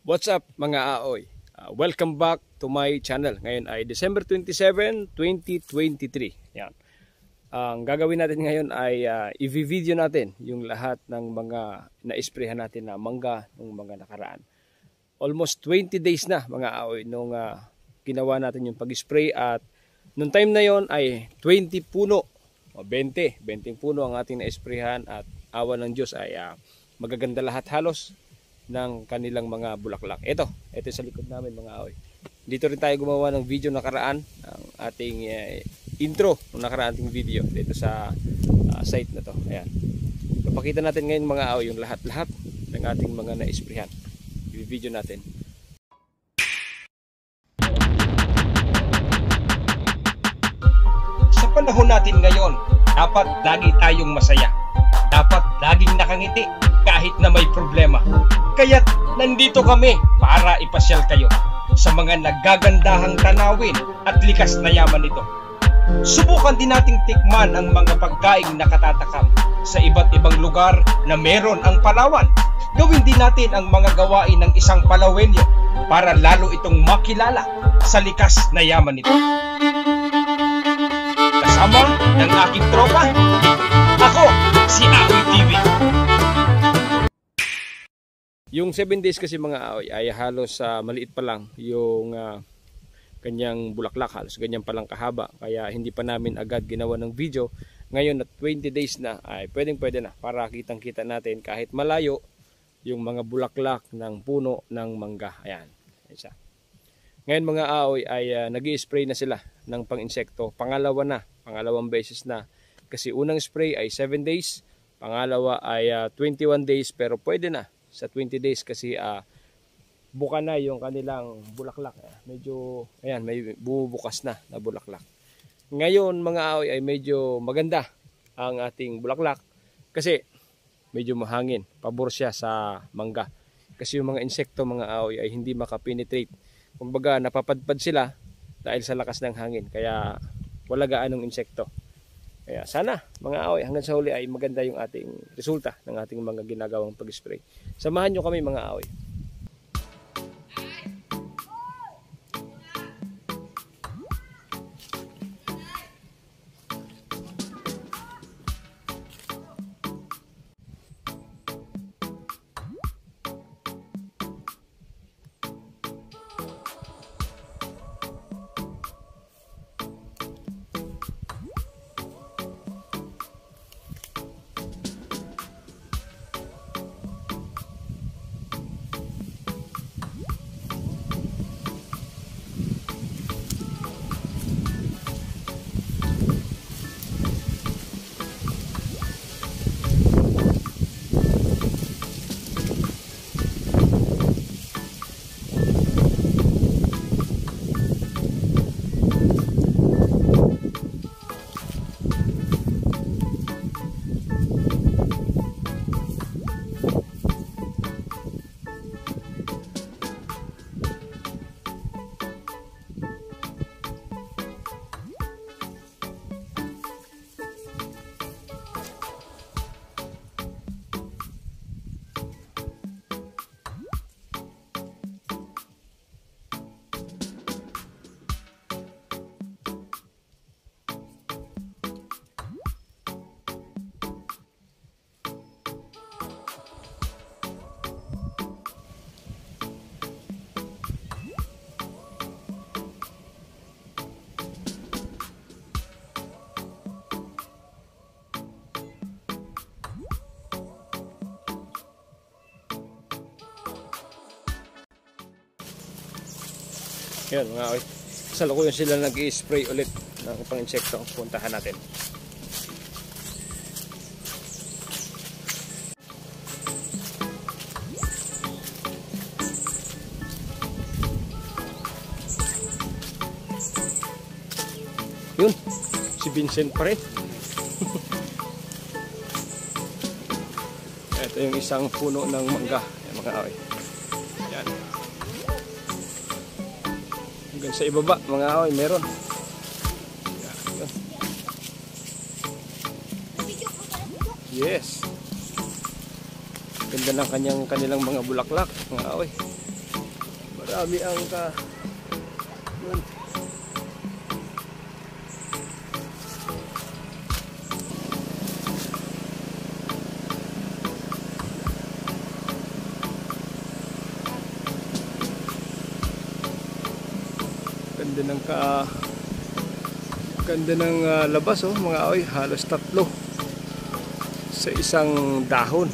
What's up mga aoy? Uh, welcome back to my channel. Ngayon ay December 27, 2023. Yan. Ang gagawin natin ngayon ay uh, i-video natin yung lahat ng mga na-sprayhan natin na mangga ng mga nakaraan. Almost 20 days na mga aoy nung uh, ginawa natin yung pag-spray at nung time na yon ay 20 puno o 20, 20 puno ang ating na-sprayhan at awa ng Diyos ay uh, magaganda lahat halos ng kanilang mga bulaklak. Ito, ito sa likod namin mga aoy. Dito rin tayo gumawa ng video nakaraan, ang ating uh, intro ng nakaraan ating video dito sa uh, site na to. Ayan. Papakita natin ngayon mga aoy yung lahat-lahat ng ating mga na-sprayhan. I-video natin. Sa panahon natin ngayon, dapat lagi tayong masaya. Dapat laging nakangiti kahit na may problema. Kaya't nandito kami para ipasyal kayo sa mga naggagandahang tanawin at likas na yaman nito. Subukan din nating tikman ang mga pagkaing nakatatakam sa iba't ibang lugar na meron ang Palawan. Gawin din natin ang mga gawain ng isang Palawenyo para lalo itong makilala sa likas na yaman nito. Kasama ng aking tropa, ako si Aoy TV. Yung 7 days kasi mga aoy ay halos uh, maliit pa lang yung uh, kanyang bulaklak halos ganyan pa lang kahaba. Kaya hindi pa namin agad ginawa ng video. Ngayon na 20 days na ay pwedeng pwede na para kitang kita natin kahit malayo yung mga bulaklak ng puno ng mangga. Ayan isa. Ngayon mga aoy ay uh, nag spray na sila ng pang-insekto. Pangalawa na pangalawang beses na. Kasi unang spray ay 7 days pangalawa ay uh, 21 days pero pwede na sa 20 days kasi uh, buka na yung kanilang bulaklak. Medyo, ayan, may bubukas na na bulaklak. Ngayon mga aoy ay medyo maganda ang ating bulaklak kasi medyo mahangin. Pabor siya sa mangga. Kasi yung mga insekto mga aoy ay hindi makapenetrate. Kumbaga napapadpad sila dahil sa lakas ng hangin. Kaya wala gaanong insekto. Kaya sana mga aoy hanggang sa huli ay maganda yung ating resulta ng ating mga ginagawang pag-spray. Samahan nyo kami mga aoy. Yan mga oy. Sa lukuyan sila nag-i-spray ulit ng pang-insekto ang puntahan natin. Yun, si Vincent pa rin. Ito yung isang puno ng mangga. Yan mga oy. Yan. Hanggang sa ibaba, mga aoy, meron. Yes. Ganda ng kanyang kanilang mga bulaklak, mga aoy. marami ang ka ganda ng ka ganda ng uh, labas oh mga oy halos tatlo sa isang dahon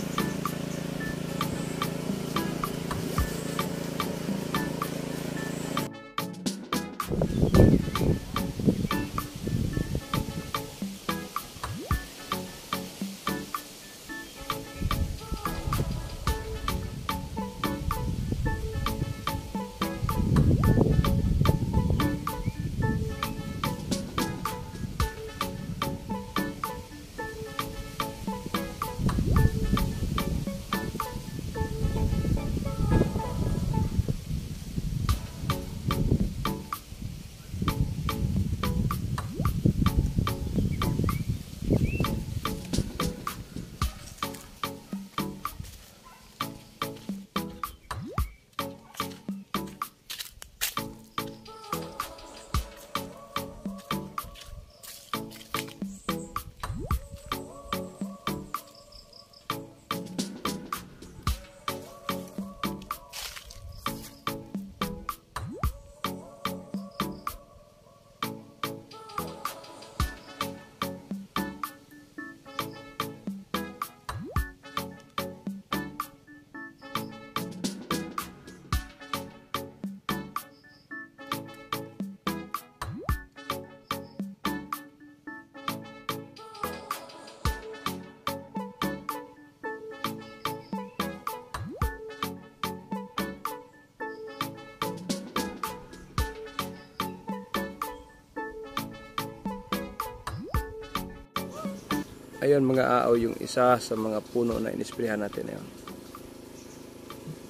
ayun mga aaw yung isa sa mga puno na inisprehan natin ayun.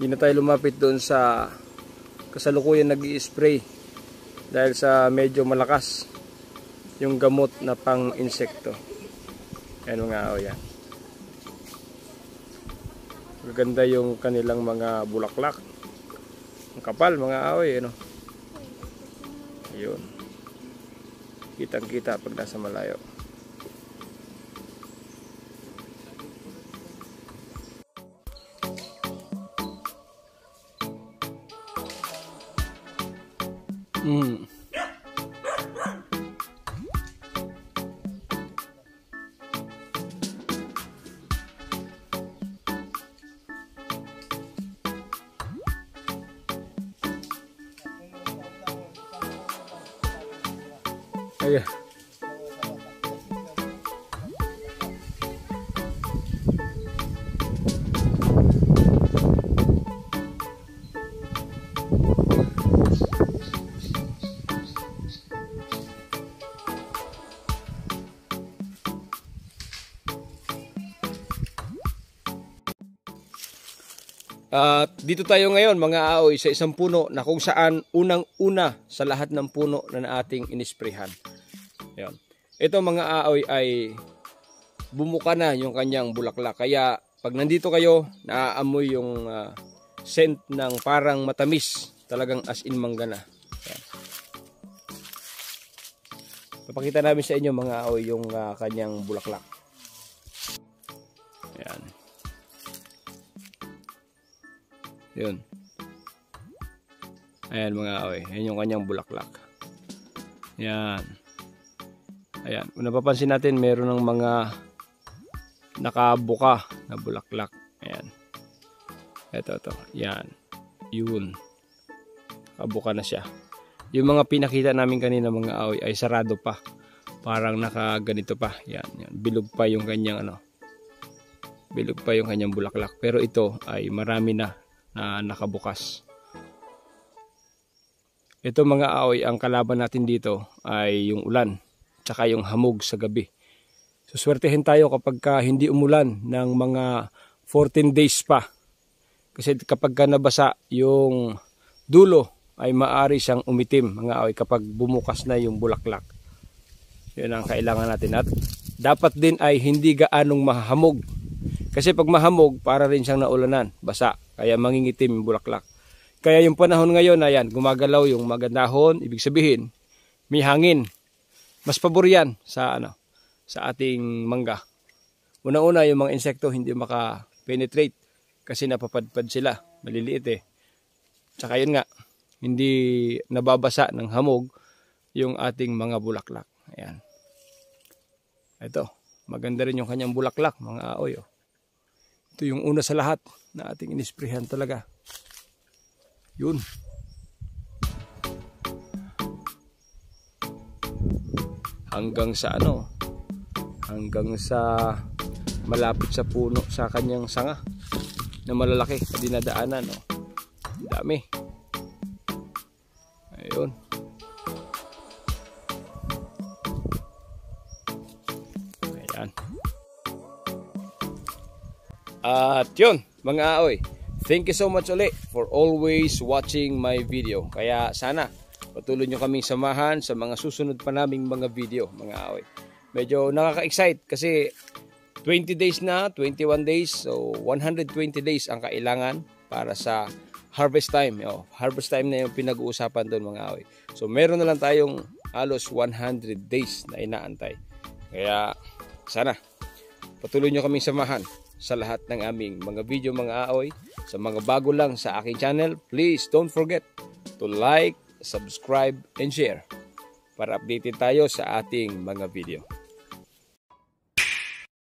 hindi na tayo lumapit doon sa kasalukuyan nag spray dahil sa medyo malakas yung gamot na pang insekto ayun mga aaw yan. Maganda yung kanilang mga bulaklak. Ang kapal mga aoy ano ayun. Kitang kita pag nasa malayo Mm. Ayan. At dito tayo ngayon mga aoy sa isang puno na kung saan unang-una sa lahat ng puno na ating inisprehan. Ayan. Ito mga aoy ay bumuka na yung kanyang bulaklak. Kaya pag nandito kayo, naaamoy yung uh, scent ng parang matamis. Talagang as in mangga na. Ayan. Papakita namin sa inyo mga aoy yung uh, kanyang bulaklak. Yun. Ayan mga aoy. Yan yung kanyang bulaklak. Yan. Ayan. Kung napapansin natin, meron ng mga nakabuka na bulaklak. Ayan. Ito, ito. Yan. Yun. Nakabuka na siya. Yung mga pinakita namin kanina mga aoy ay sarado pa. Parang nakaganito pa. Yan, yan. Bilog pa yung kanyang ano. Bilog pa yung kanyang bulaklak. Pero ito ay marami na na nakabukas. Ito mga aoy, ang kalaban natin dito ay yung ulan, tsaka yung hamog sa gabi. So swertehin tayo kapag ka hindi umulan ng mga 14 days pa. Kasi kapag ka nabasa yung dulo ay maari siyang umitim mga aoy kapag bumukas na yung bulaklak. Yun ang kailangan natin. At dapat din ay hindi gaanong mahamog. Kasi pag mahamog, para rin siyang naulanan, basa. Kaya mangingitim yung bulaklak. kaya yung panahon ngayon, ayan, gumagalaw yung magandahon, ibig sabihin, may hangin. Mas pabor yan sa, ano, sa ating mangga. Una-una, yung mga insekto hindi maka-penetrate kasi napapadpad sila, maliliit eh. Tsaka yun nga, hindi nababasa ng hamog yung ating mga bulaklak. Ayan. Ito, maganda rin yung kanyang bulaklak, mga aoy. Oh. Ito yung una sa lahat na ating inisprehan talaga. Yun. Hanggang sa ano, hanggang sa malapit sa puno sa kanyang sanga na malalaki na dinadaanan. Oh. Dami. Ayun. Ayan. At yun, mga aoy. Thank you so much ulit for always watching my video. Kaya sana patuloy nyo kaming samahan sa mga susunod pa naming mga video, mga aoy. Medyo nakaka-excite kasi 20 days na, 21 days, so 120 days ang kailangan para sa harvest time. Oh, harvest time na yung pinag-uusapan doon mga aoy. So meron na lang tayong halos 100 days na inaantay. Kaya sana patuloy nyo kaming samahan sa lahat ng aming mga video mga aoy. Sa mga bago lang sa aking channel, please don't forget to like, subscribe, and share para updated tayo sa ating mga video.